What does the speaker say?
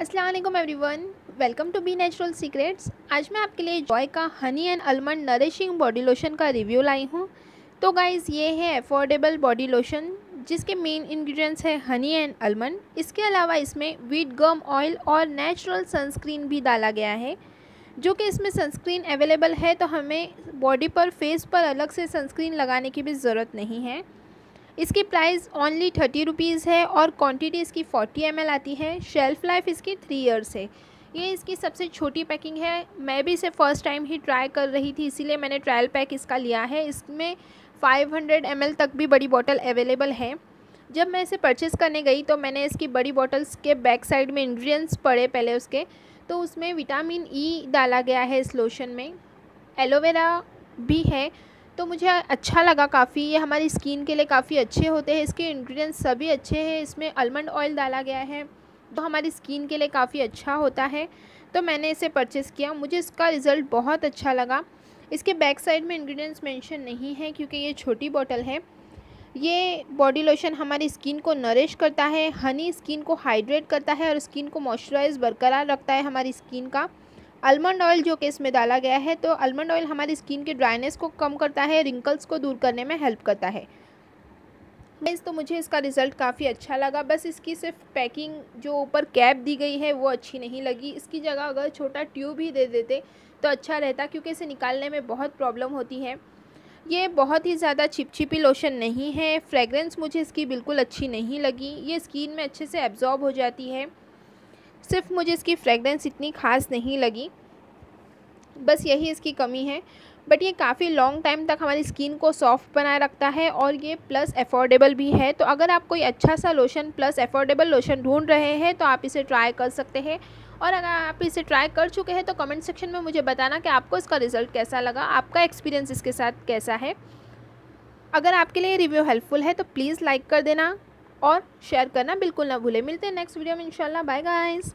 Aslam everyone welcome to be natural secrets आज मैं आपके लिए जॉय का honey and almond nourishing body lotion का रिव्यू लाई हूँ। तो गाइज़ ये है अफोर्डेबल बॉडी लोशन जिसके मेन इंग्रेडिएंट्स है हनी एंड अलमंड इसके अलावा इसमें वीट गम ऑयल और नेचुरल सनस्क्रीन भी डाला गया है, जो कि इसमें सनस्क्रीन अवेलेबल है तो हमें बॉडी पर फेस पर अलग से सनस्क्रीन लगाने की भी ज़रूरत नहीं है। इसकी प्राइस ओनली थर्टी रुपीज़ है और क्वांटिटी इसकी फोर्टी एमएल आती है। शेल्फ़ लाइफ इसकी थ्री इयर्स है। ये इसकी सबसे छोटी पैकिंग है। मैं भी इसे फ़र्स्ट टाइम ही ट्राई कर रही थी, इसीलिए मैंने ट्रायल पैक इसका लिया है। इसमें 500 हंड्रेड तक भी बड़ी बॉटल अवेलेबल है। जब मैं इसे परचेज़ करने गई तो मैंने इसकी बड़ी बॉटल्स के बैक साइड में इंग्रेडिएंट्स पड़े पहले उसके। तो उसमें विटामिन ई e डाला गया है इस लोशन में। एलोवेरा भी है। तो मुझे अच्छा लगा काफ़ी। ये हमारी स्किन के लिए काफ़ी अच्छे होते हैं। इसके इंग्रेडिएंट्स सभी अच्छे हैं। इसमें आलमंड ऑयल डाला गया है। तो हमारी स्किन के लिए काफ़ी अच्छा होता है। तो मैंने इसे परचेज़ किया। मुझे इसका रिज़ल्ट बहुत अच्छा लगा। इसके बैक साइड में इंग्रेडिएंट्स मेंशन नहीं है क्योंकि ये छोटी बॉटल है। ये बॉडी लोशन हमारी स्किन को नरिश करता है। हनी स्किन को हाइड्रेट करता है और स्किन को मॉइस्चराइज बरकरार रखता है हमारी स्किन का। आलमंड ऑयल जो कि इसमें डाला गया है तो आलमंड ऑयल हमारी स्किन के ड्राइनेस को कम करता है रिंकल्स को दूर करने में हेल्प करता है। बस तो मुझे इसका रिज़ल्ट काफ़ी अच्छा लगा। बस इसकी सिर्फ़ पैकिंग जो ऊपर कैप दी गई है, वो अच्छी नहीं लगी। इसकी जगह अगर छोटा ट्यूब ही दे देते तो अच्छा रहता, क्योंकि इसे निकालने में बहुत प्रॉब्लम होती है। ये बहुत ही ज़्यादा चिपचिपी लोशन नहीं है। फ्रेगरेंस मुझे इसकी बिल्कुल अच्छी नहीं लगी। ये स्किन में अच्छे से एब्जॉर्ब हो जाती है। सिर्फ़ मुझे इसकी फ्रेगरेंस इतनी ख़ास नहीं लगी। बस यही इसकी कमी है। बट ये काफ़ी लॉन्ग टाइम तक हमारी स्किन को सॉफ्ट बनाए रखता है और ये प्लस अफोर्डेबल भी है। तो अगर आप कोई अच्छा सा लोशन प्लस अफोर्डेबल लोशन ढूंढ रहे हैं तो आप इसे ट्राई कर सकते हैं। और अगर आप इसे ट्राई कर चुके हैं तो कमेंट सेक्शन में मुझे बताना कि आपको इसका रिज़ल्ट कैसा लगा, आपका एक्सपीरियंस इसके साथ कैसा है। अगर आपके लिए रिव्यू हेल्पफुल है तो प्लीज़ लाइक कर देना। और शेयर करना बिल्कुल ना भूले। मिलते हैं नेक्स्ट वीडियो में इंशाल्लाह। Bye guys